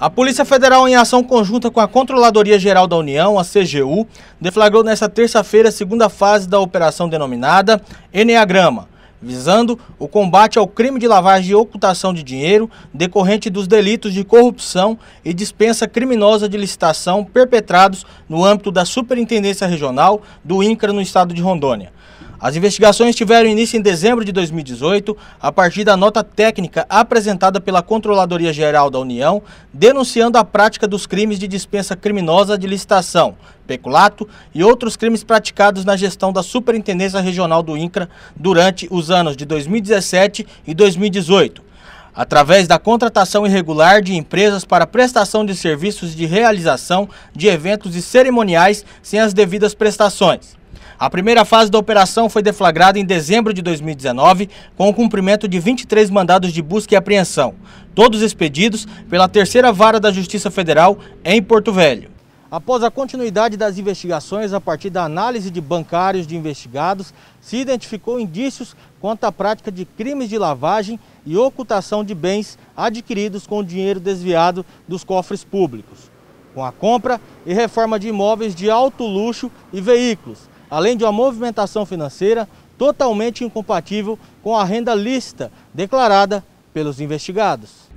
A Polícia Federal, em ação conjunta com a Controladoria Geral da União, a CGU, deflagrou nesta terça-feira a segunda fase da operação denominada Enneagrama, visando o combate ao crime de lavagem e ocultação de dinheiro decorrente dos delitos de corrupção e dispensa criminosa de licitação perpetrados no âmbito da Superintendência Regional do INCRA no estado de Rondônia. As investigações tiveram início em dezembro de 2018, a partir da nota técnica apresentada pela Controladoria Geral da União, denunciando a prática dos crimes de dispensa criminosa de licitação, peculato e outros crimes praticados na gestão da Superintendência Regional do INCRA durante os anos de 2017 e 2018 através da contratação irregular de empresas para prestação de serviços de realização de eventos e cerimoniais sem as devidas prestações. A primeira fase da operação foi deflagrada em dezembro de 2019, com o cumprimento de 23 mandados de busca e apreensão, todos expedidos pela terceira vara da Justiça Federal em Porto Velho. Após a continuidade das investigações, a partir da análise de bancários de investigados, se identificou indícios quanto à prática de crimes de lavagem e ocultação de bens adquiridos com dinheiro desviado dos cofres públicos, com a compra e reforma de imóveis de alto luxo e veículos, além de uma movimentação financeira totalmente incompatível com a renda lícita declarada pelos investigados.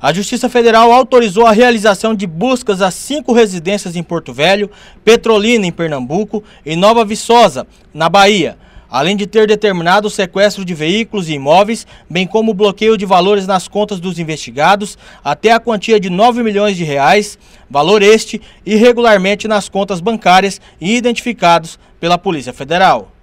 A Justiça Federal autorizou a realização de buscas a cinco residências em Porto Velho, Petrolina, em Pernambuco e Nova Viçosa, na Bahia, além de ter determinado o sequestro de veículos e imóveis, bem como o bloqueio de valores nas contas dos investigados até a quantia de 9 milhões de reais, valor este irregularmente nas contas bancárias e identificados pela Polícia Federal.